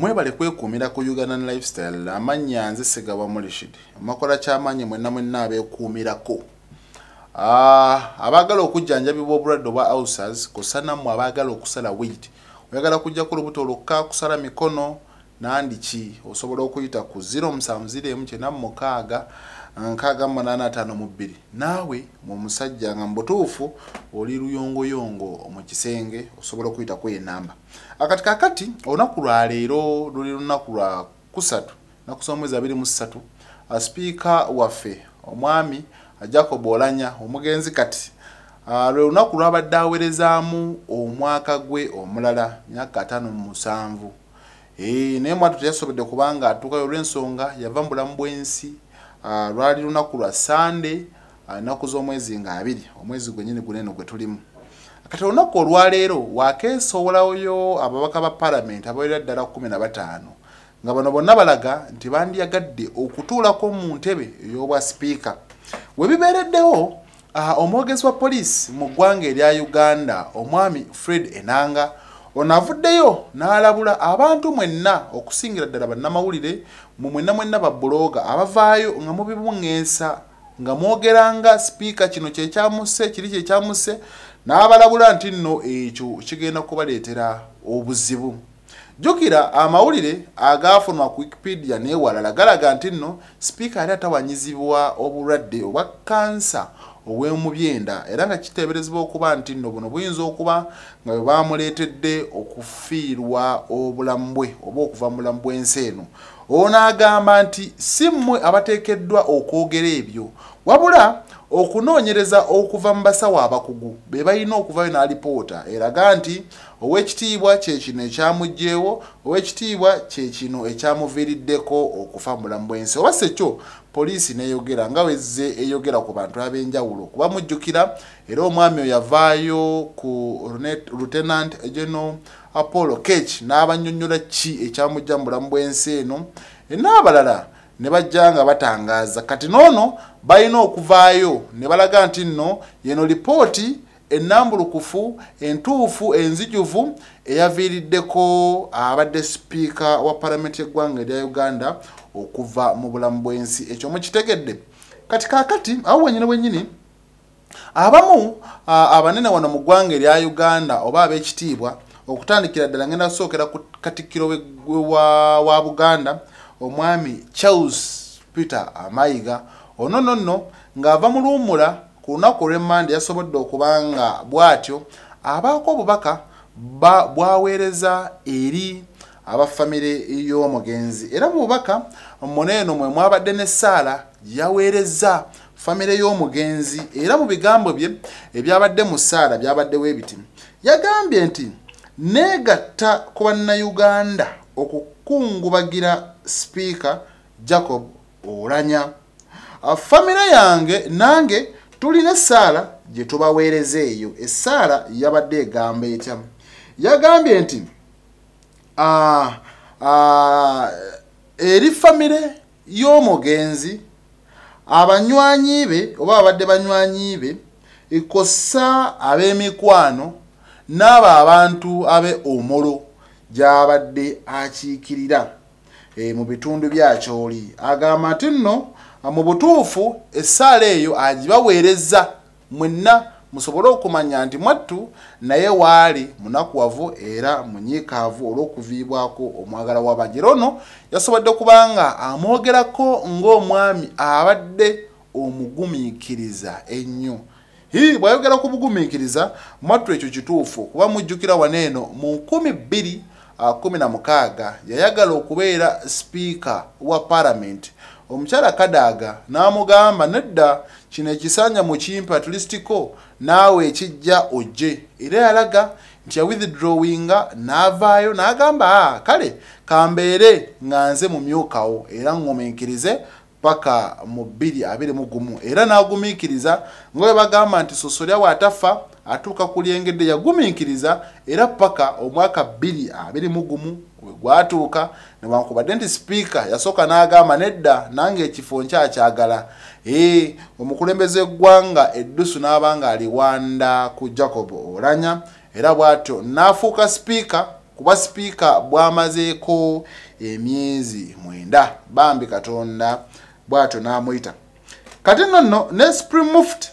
mwebale kwekuumira ku ugandan lifestyle amannya nze segawa mulishid makola kyamaanyi mwenna mwenna abeekuumirako Ah, abaagala okujjanjabibwa obulwadde obwa ulcers kusanammwe abaagala okusala weight oyagala kujjako olubuto olukka kusala mikono nandiki? Osobola okuyita ku 0709 685 naawe mu musajja nga mu butuufu oli luyongoyongo mu kisenge osobola okuyita ku enamba. Akati kakati olunaku lwaleero luli lunaku lwa kusatu nakusa omwezi abiri mu ssatu sipiika waffe omwami jacob olanya omugenzi kati lwe lunaku lwabadde aweerezaamu omwaka gwe omulala myaka ataano mu musanvu. Naye mwatu teyasobodde kubanga atuukayo olw'ensonga yava mu bulamu bw'ensi lwali lunaku lwa sande ennaku z'omwezi nga abiri omwezi gwennyini guneeno gwe tulimu. Kati olunaku olwaleero wakeesowolayo ababaka ba palamenti abawerera ddala 15 nga bano bonna balaga nti bandiyagadde okutuulako mu ntebe ey'obwa sipiika we bibeereddewo ah, omwogezi wa poliisi mu ggwanga erya uganda omwami fred enanga ono avuddeyo n'alabula abantu mwenna okusingira ddala bannamawulire mu mwenna mwenna babbulooga abavaayo nga mubibuŋŋeesa nga mwogeranga sipiika kino kyekyamuse kiri kyekyamuse n'abalabula nti nno ekyo kigenda kubaleetera obuzibu. Jjukira amawulire agaafunwa ku wikipedia n'ewalala galaga nti nno sipiika yali atawanyizibwa obulwadde obwa kansa obw'omubyenda era nga kiteeberezebwa okuba nti nno buno buyinza okuba nga bwe bamuleetedde okufiirwa obulamu bwe oba okuva mu bulamu bw'ensi eno. Ono agamba nti si mmwe abateekeddwa okwogera ebyo. Wabula okunoonyereza okuva mu basawo abakugu be balina okuvayo n'alipoota eraga nti ow'ekitiibwa kyekino ekyamugjeewo ow'ekitiibwa kyekino ekyamuviiriddeko okufa mu bulamu bw'ensi. Oba si ekyo poliisi neeyogera nga wezze eyogera ku bantu ab'enjawulo kuba mujjukira era omwami oyo yavaayo ku lieutenant general apollo kech n'abannyonnyola ki ekyamujja mu bulamu bw'ensi eno? N'abalala ne bajja nga batangaaza. Kati noono balina okuvaayo ne balaga nti nno yeno lipooti ennambulukufu entuufu enzijuvu eyaviiriddeko abadde sipiika wa palamenti y'eggwanga erya uganda okuva mu bulamu bw'ensi. Ekyo mukitegedde kati kaakati awo wenyini wenyini abamu abanene wano mu ggwanga erya uganda oba ab'ekitiibwa okutandikira ddala ngenda kusookera ku katikkiro wa, buganda omwami charles peter amayiga ono nno nno ng'ava mu luwummula ku lunaku olw'emmande yasobodde okuba nga bw'atyo abaako obubaka ba- bwaweereza eri abafamire y'omugenzi. Era mu bubaka muneeno mwe mwabadde n'essaala yaweereza famire y'omugenzi. Era mu bigambo bye ebyabadde mu ssaala byabaddewo ebiti yagambye nti neegatta ku bannayuganda okukungubagira sipiika jacob olanya. Famire yange nange tulina essaala gye tubaweereza eyo. Essaala yabadde egamba etya? Yagambye nti ah, ah, eri famire y'omugenzi abanywanyi be oba abadde banywanyi be ekossa ab'emikwano n'abo abantu abe omolo gy'abadde akiikirira mu bitundu byakyoli agamba nti nno mu butuufu essaala eyo agibaweereza mwenna musobole okumanya nti mwattu naye waali munakuwavu era munyiikaavu olw'okuviibwako omwagala w'abajira ono. Yasobodde kubanga amwogerako ng'omwami abadde omugumiikiriza ennyo. Hii bwayogera ku bugumiikiriza mwattu ekyo kituufu kuba mujjukira waneeno mu 2016 yayagala okubeera sipiika wa palamenti omukyala kadaaga n'amugamba nedda kino ekisanja mu kimpe atlistiko naawe ekijja ojje. Era yalaga nti yawithdrawinga n'avaayo n'agamba "Ah, kale kambeere nga nze mumyukawo era ngumiikirize paka mu 221 era n'agumiikiriza nga bwe bagamba nti sosolya bw'atafa atuuka ku lyengedde yagumiikiriza era paka omwaka 221 we gwatuuka newankubadde nti sipiika yasooka n'agamba nedda nange ekifo nkyakyagala ee omukulembeze eggwanga eddusu n'aba nga aliwanda ku jacob olanya era bw'atyo n'afuuka sipiika kuba sipiika bwamazeeko emyezi mwenda. Bambi katonda bwatyo n'amuyita. Kati nno nno ne supreme muft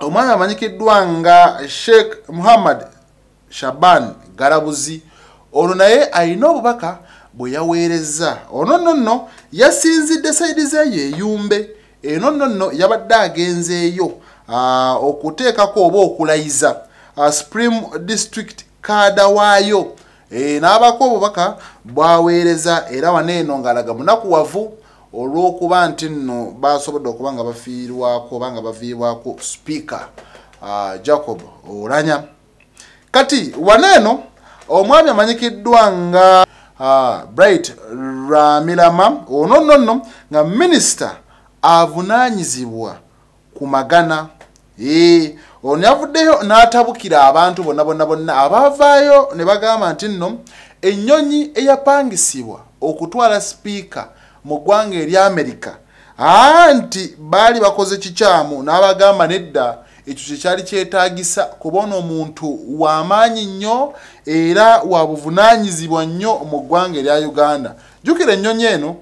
omwami amanyikiddwa nga sheikh muhammad shaban garabuzi ono naye alina obubaka bwe yaweereza ono nno nno yasinzidde saidi zeeyo eyumbe eno nno nno yabadde agenzeeyo okuteekako oba okulayiza supreme district kaada waayo. E, n'abako obubaka bwaweereza era waneeno ng'alaga munakuwavu olw'okuba nti nno basobodde okuba nga bafiirwako oba nga baviibwako speaker jacob olanya. Kati waneeno omwami amanyikiddwa nga bright ramirama ono nno nno nga minisita avunaanyizibwa ku magana. Ee ono yavuddeyo n'atabukira abantu bonna bonna bonna abaavaayo ne bagamba nti nno ennyonyi eyapangisibwa okutwala sipiika mu ggwanga ery'amerika anti baali bakoze kikyamu n'abagamba nedda ekyo kyekyali kyetaagisa kubona omuntu w'amaanyi nnyo era wa buvunaanyizibwa nnyo mu ggwanga erya uganda. Jjukira ennyonyi eno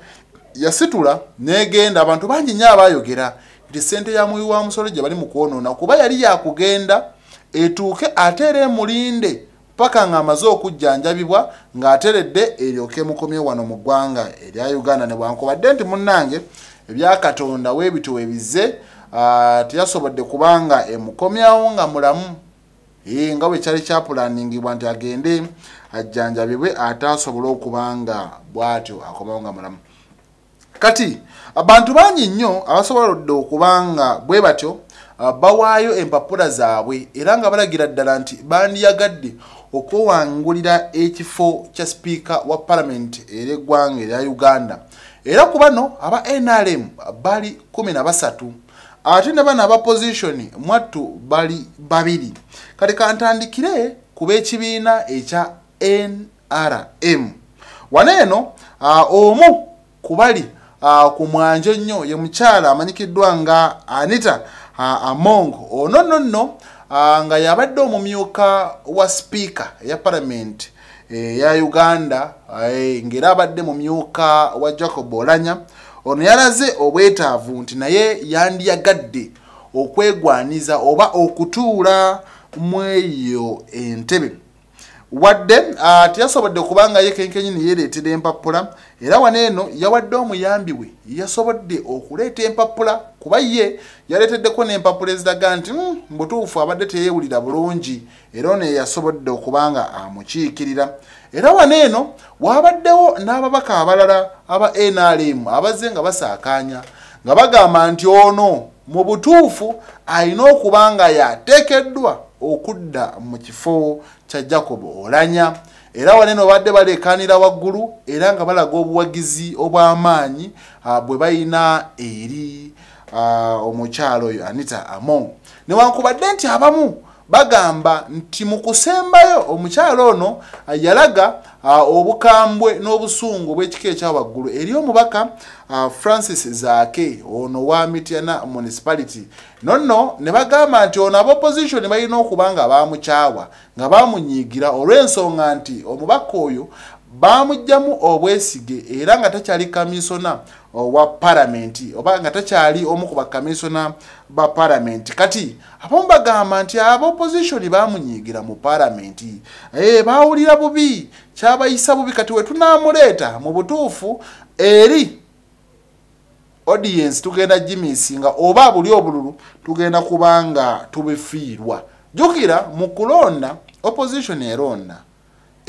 yasitula n'egenda abantu bangi nnyo abaayogera. Nti sente ya muwi wa musolo gye bali mu kwonoona kuba yali yakugenda etuuke ate era emulinde paka ng'amaze okujjanjabibwa ng'ateredde eryoke mukomye wano mu ggwanga erya uganda. Ne bwankubadde nti munnange ebyakatonda weebito webize teyasobodde kubanga emukomyawo nga mulamu. Nga bwe kyali kyapulaningibwa nti agende ajjanjabibwe ate asobole okuba nga bw'atyo akomawo nga mulamu. Kati abantu bangi nnyo abasobolodde okuba nga bwe batyo bawaayo empapula zaabwe era nga balagira ddala nti bandiyagadde okwewangulira ekifo kya sipiika wa palamenti era eggwanga erya uganda. Era ku bano aba nrm bali 13 ate ne bano aba positioni mwattu bali babiri. Kati kantandikire ku b'ekibiina ekya nrm waneeno omu ku bali ku mwanjo nnyo ye mukyala amanyikiddwa nga anita among. Ono nno nno nga yabadde omumyuka wa sipiika eya palamenti eya uganda ng'era abadde mumyuka wa jacob olanya ono yalaze obwetaavu nti naye yandiyagadde okwegwaniza oba okutuula mu eyo entebe wadde teyasobodde kubanga ye kenkenyini yeereetera empapula era waneeno yawadde omuyambi we yasobodde okuleeta empapula kuba ye yaleeteddeko n'empapula eziraga nti mubutuufu abadde teyeewulira bulungi. Era ono yasobodde okubanga amukiikirira. Era waneeno waabaddewo n'ababaka abalala aba nrm abazze nga basaakaanya nga bagamba nti ono mu butuufu alina okuba nga yateekeddwa okudda mu kifo kya jacob olanya. Era wanene obadde balekanira waggulu era nga balaga obuwagizi obw'amaanyi bwe balina eri omukyalo oyo anita among newankubadde nti abamu bagamba nti mu kusembayo omukyalo ono yalaga obukambwe n'obusungu bw'ekika ekya waggulu. Eri omubaka francis zaake ono wa mityana municipality. Nonno ne bagamba nti ono abaopposition balina okuba nga bamukyawa nga bamunyiigira olw'ensonga nti omubaka oyo bamugjamu obwesige era nga takyali kamisona owa palamenti oba nga takyali omu ku bakamisona ba palamenti kati abamu bagamba nti abaopposition bamunyiigira mu palamenti e, bawulira bubi kyabayisa bubi. Kati we tunamuleeta mu butuufu eri audience tugenda gimisinga oba buli obululu tugenda kubanga tubifiirwa. Jjukira mu kulonda opposition eronda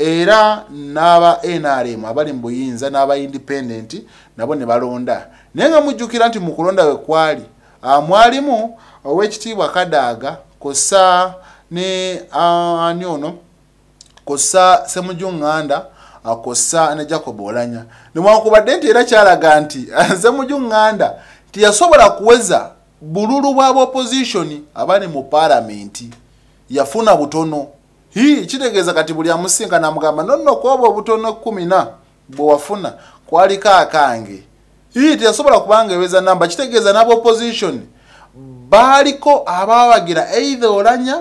era n'aba nrm abali mu buyinza n'aba independent nabo ne balonda. Naye nga mujjukira nti mu kulonda we kwali mwalimu owekitiibwa kadaaga kosa ne ani ono? Kosa semujunganda kosa ne jacob olanya. Newankubadde nti era kyalaga nti semujunganda tiyasobola kuweza bululu bwa opposition abali mu palamenti yafuna butono hii kitegeeza kati buli amusinga namugamba nonno kwoba obutono kumi na bwe wafuna kwaliko akange hii teyasobola kubanga eweza namba kitegeeza n'aba opposition. Baaliko ababagira eitha olanya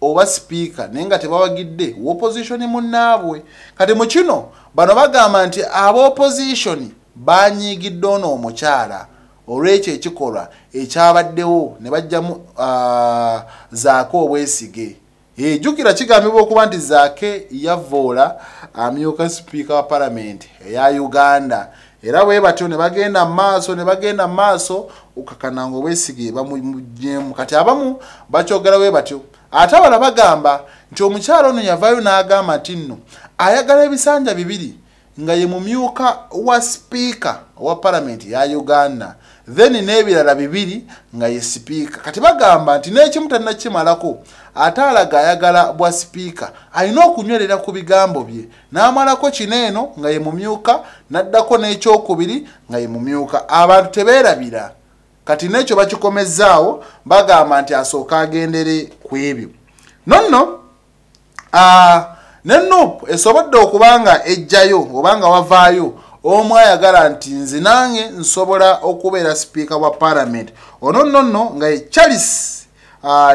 oba sipiika naye nga tebawagidde wopositioni munnaabwe kati mu kino bano bagamba nti abaopositioni banyiigidde ono omukyala olwekyo ekikolwa ekyabaddewo ne bajjamu zaake obwesige ejjukira kigambibwa okuba nti zaake yavoola amyuka sipiika wa palamenti eya uganda. Era bwe batyo ne bagenda mumaaso ne bagenda mumaaso okakananga obwesige bamujemu kati abamu bakyogera bwe batyo. Ate abala bagamba nti omukyalo ono yavaayo n'agamba nti nno ayagala ebisanja bibiri nga ye mumyuka wa sipiika owa palamenti ya uganda then n'ebirala bibiri nga ye sipiika. Kati bagamba nti n'ekimu talinakimalako ate alaga ayagala bwa sipiika alina okunywerera ku bigambo bye. N'amalako kino eno nga ye mumyuka n'addako n'ekyokubiri nga ye mumyuka. Abantu tebeerabira. Kati n'ekyo bakikomezzaawo bagamba nti asooka agendere ku ebyo. Nonno ne nup esobodde okuba nga ejjayo oba nga wavaayo omu ayagala nti nze nange nsobola okubeera sipiika wa palamenti ono nno nno nga ye charles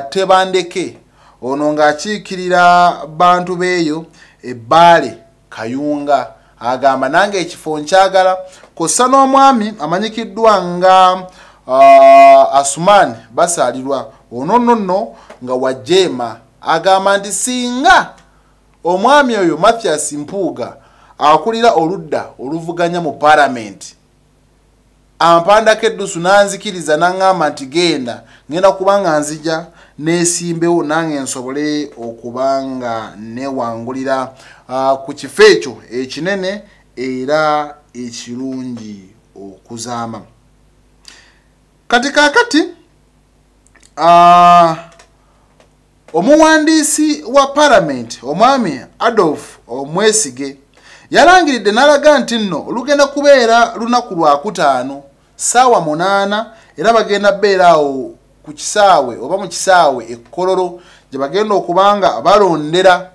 tebandeke. Ono ng'akiikirira bantu beeyo ebbaale kayunga. Agamba nange ekifo nkyagala kossa n'omwami amanyikiddwa nga asuman basaalirwa. Ono nno nno nga wajema agamba nti singa omwami oyo mathias mpuuga akulira oludda oluvuganya mu palamenti ampandako eddusu nanzikiriza naŋŋamba nti genda ngenda kuba nga nzija neesimbewo nange nsobole okuba nga newangulira ku kifo ekyo ekinene era ekirungi okuzaama. Kati kakati omuwandiisi wa palamenti omwami adolf omwesige yalangiridde n'alaga nti nno lugenda kubeera lunaku lwakutaano saawa munaana era bagenda beera awo ku kisaawe oba mu kisaawe ekkololo gye bagenda okuba nga balondera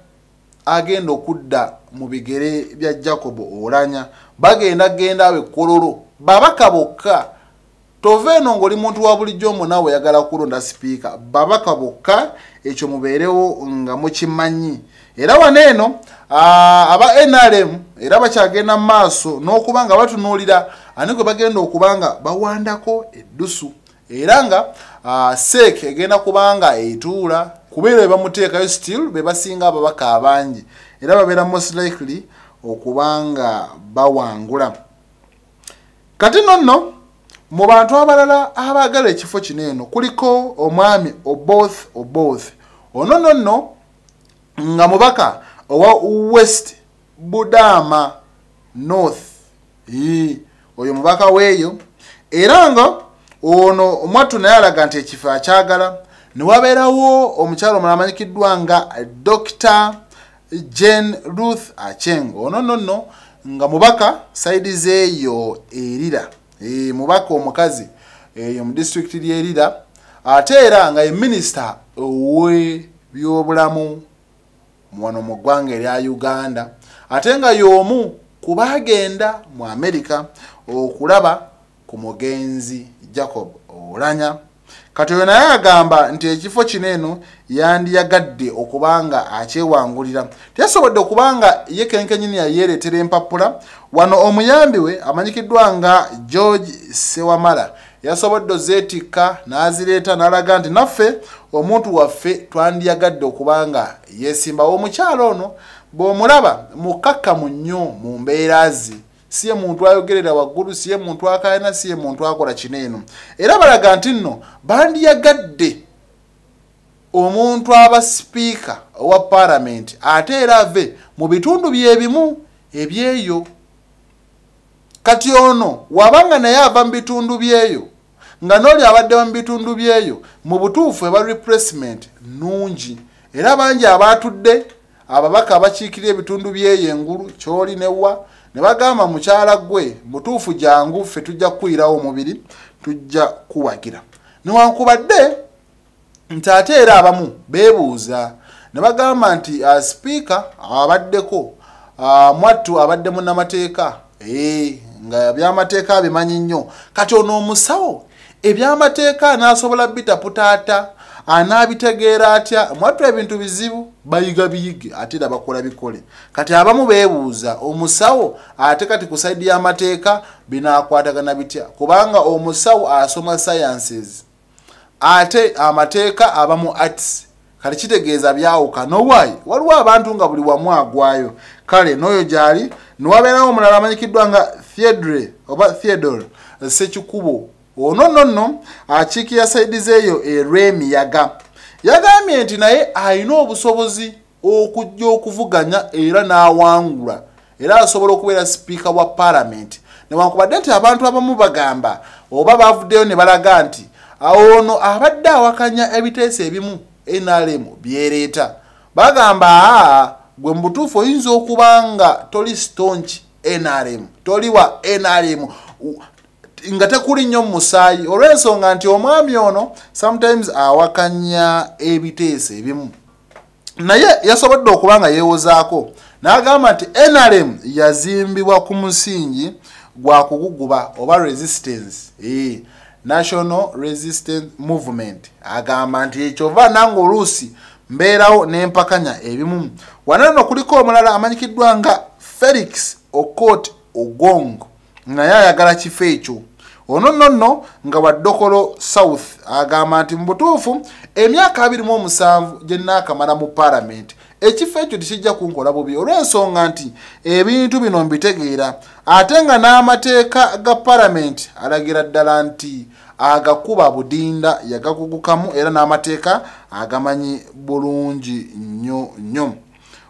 agenda okudda mu bigere bya jacob olanya. Bagenda genda awo ekkololo babaka bokka. Tova eno ngaoli muntu wa bulijjo munaawe oyagala kulonda sipiika. Babaka bokka ekyo mubeerewo nga mukimanyi. Era wano eno aba nrm era bakyagenda mu maaso n'okuba nga batunuulira ani gwe bagenda okuba nga bawandako eddusu. Era nga seek egenda kuba nga etuula kubeera be bamuteekayo still be basinga ababaka abangi. Era babeera most likely okuba nga bawangula. Kati nno nno mu bantu abalala abaagala ekifo kino eno kuliko omwami oboth oboth ono nno nno nga mubaka owa west budama north. Oyo mubaka weeyo. Era nga ono omwattu naye alaga nti ekifo akyagala ne wabeerawo omukyalo omulala amanyikiddwa nga dr jane ruth acheng ono nno nno nga mubaka saidi zeeyo erira. Mubaka omukazi eyo mu disitulikiti lyerira ate era nga ye minisita ow'ebyobulamu wano mu ggwanga erya uganda ate nga y'omu kubaagenda mu amerika okulaba ku mugenzi jacob olanya. Kati oyo naye agamba nti ekifo kino eno yandiyagadde okuba nga akyewangulira. Teyasobodde okuba nga ye kenkenyini yayeeretera empapula wano omuyambi we amanyikiddwa nga george sewamala yasobodde ozeetikka n'azireeta n'alaga nti naffe omuntu waffe twandiyagadde okuba nga yeesimbawo omukyalo ono bw'omulaba mukakkamu nnyo mu mbeera ze. Siye muntu ayogerera waggulu siye muntu akayana siye muntu akola kino eno. Era balaga nti nno bandiyagadde omuntu aba sipiika owa paalamenti ate era ave mu bitundu byebimu ebyeyo kati ono wabanga naye ava mu bitundu byeyo nga n'oli abaddewo mu bitundu byeyo mu butuufu eba replacement nungi. Era bangi abatudde ababaka abakiikirira ebitundu byeyo engulu kyoli newa ne bagamba mukyala gwe mutuufu jangu ffe tujja kukwirawo omubiri tujja kuwagira. Newankubadde nti ate era abamu beebuuza ne bagamba nti uh, sipiika abaddeko uh, mwattu abadde munnamateeka ee nga byamateeka bimanyi nnyo. Kati ono omusawo ebyamateeka n'asobola bitaputaata anaabitegeera atya? Mwattu ebintu bizibu bayiga biyige ate era bakola bikole. Kati abamu beebuuza omusawo ate kati ku saidi y'amateeka binaakwatagana bitya? Kubanga omusawo asoma sciences ate amateeka abamu arts. Kati kitegeeza byawuka nowaayi waliwo abantu nga buli wamu agwayo. Kale n'oyo gyali niwabeerawo omulala amanyikiddwa nga theodre oba theodore sekikubo ono nno nno akiikira saidi zeeyo erw'emiyaga yagambye nti naye alina obusobozi okujja okuvuganya era n'awangula. Era asobola okubeera sipiika wa paalamenti newankubadde nti abantu abamu bagamba oba bavuddeyo ne balaga nti ono abadde awakanya ebiteeso ebimu nrm byereeta bagamba aa gwe mu butuufu oyinza okuba nga toli stonki nrm toli wa nrm nga tekuli nnyo mu musaayi. Olw'ensonga nti omwami ono sometimes awakanya ebiteeso ebimu. Naye yasobodde okuba nga yeewozaako. N'agamba nti nrm yazimbibwa ku musingi gwa kuguguba oba resistance. National resistance movement. Agamba nti ekyova nange oluusi mbeerawo n'empakanya ebimu. Wanano kuliko omulala amanyikiddwa nga felix okot ogongo naye ayagala kifo ekyo. Ono nno nno nga waddokolo south agamba nti mu butuufu emyaka 27 gye naakamala mu paalamenti ekifo ekyo tekijja kunkola bubi. Olw'ensonga nti ebintu bino mbitegeera ate nga n'amateeka ga paalamenti alagira ddala nti agakuba budinda yagagugukamu era n'amateeka agamanyi bulungi nnyo nnyo.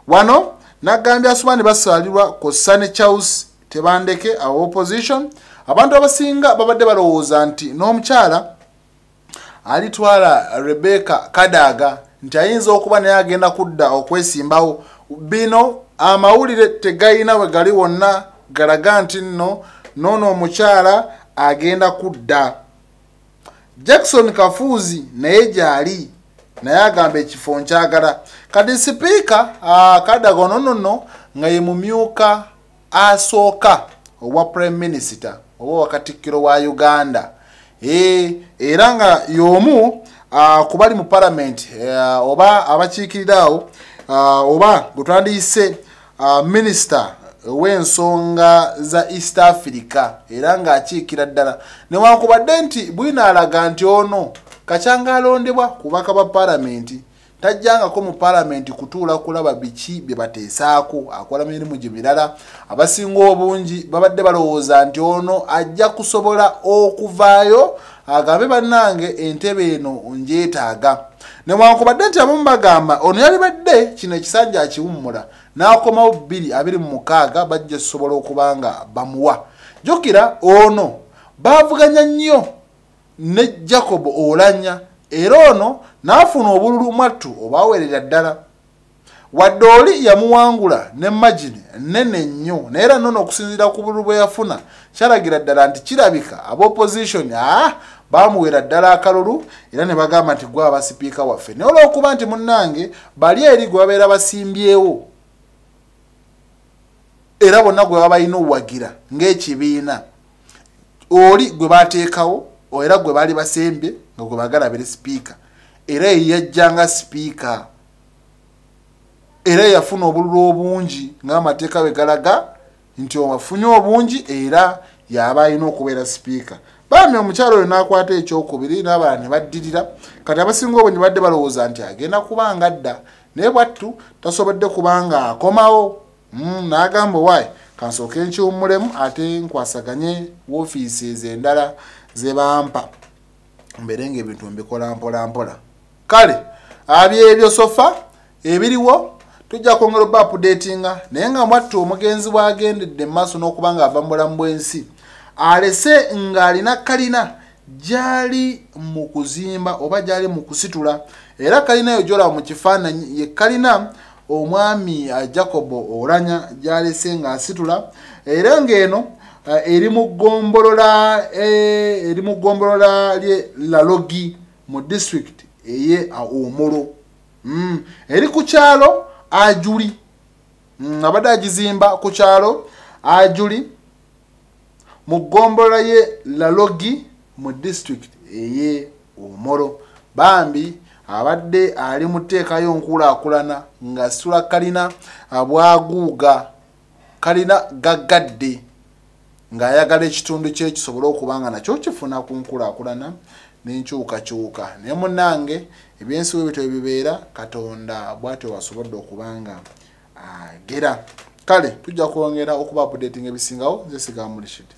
Wano nagambye asubani basalirwa ku sunny charles tebandeke aba opposition. Abantu abasinga babadde balowooza nti n'omukyala alitwala rebeka kadaaga nti ayinza okuba naye agenda kudda okwesimbawo. Bino amawulire tegayina we gali wonna galaga nti nno noono omukyala agenda kudda. Jackson kafuuzi naye gyali naye agamba ekifo nkyagala. Kati sipiika kadaga ono nno nga ye mumyuka asooka obwa prime minister oba wakatikkiro wa uganda. Era nga y'omu ku bali mu palamenti oba abakiikiriraawo uh, oba gwe twandiyise minisita w'ensonga za east africa era ng'akiikira ddala. Newankubadde nti bwinaalaga nti ono kacyanga alondebwa ku baka ba palamenti tajjangako mu paalamenti kutuula kulaba biki bye bateesaako akola mirimu gye mirala. Abasinga obungi babadde balowooza nti ono ajja kusobola okuvaayo agambe bannange entebe eno njeetaaga. Newankubadde nti abamu bagamba ono yalibadde kino ekisanja akiwummula n'akomawo bbiri abiri mu mukaaga bajja sobola okuba nga bamuwa. Jjukira ono baavuganya nnyo ne jacob olanya era ono n'afuna obululu mwattu obwawerera ddala. Wadde oli yamuwangula ne magini nene nnyo naye era nono okusinziira ku bululu bwe yafuna kyalagira ddala nti kirabika abaopposition a bamuwera ddala akalulu era ne bagamba nti gwe aba sipiika waffe. Naye olwokuba nti munnange bali eri gwe babeera basimbyewo era bonna gwe baba balina owagira ng'ekibiina oli gwe bateekawo era gwe baali basembye nga gwe bagala bere sipiika era yeyajjanga sipiika era yafuna obululu obungi ng'amateeka bwe galaga nti afunye obungi era yaba alina okubeera sipiika bambi omukyalo oyo n'akwata ekyokubiri n'abalala ne baddirira. Kati abasinga obwe ne badde balowooza nti agenda kubanga dda. Naye bwattu tasobodde kubanga akomawo. Mm, n'agamba waayi kansooke nkiwummulemu ate nkwasaganye woofiisi ezo endala zebampa mbeere ngaebintu mbikola mpola mpola. Kale abyebyo sofa ebiriwo tujja kwongera oba apudatinga naye nga mwattu omugenzi bwagendedde mu maaso n'okuba nga ava mu bulamu bw'ensi alese ng'alina kalina gyali mu kuzimba oba gyali mu kusitula. Era kalina eyo gyolaba mu kifaananyi ye kalina omwami uh, jacob olanya gyalese ng'asitula. Era ng'eno eri mu ggombolola eh, eri mu ggombolola lye lalogi mu district eye omolo. Mm. eri ku kyalo ajuli. Mm, abadde agizimba ku kyalo ajuli mu ggombolola ye lalogi mu district eye omolo. Bambi abadde ali mu tteekayo nkulaakulana ng'asitula kalina bwaguuga kalina gaggadde ng'ayagala ekitundu kye kisobole okuba nga nakyo kifuna ku nkulaakulana n'enkyukakyuka. Naye munnange ebyensiwa ebyo tebibeera katonda bw'atyo wasobodde okuba nga agera. Kale tujja kwongera okuba apudetinga ebisingawo nze sigamulishidi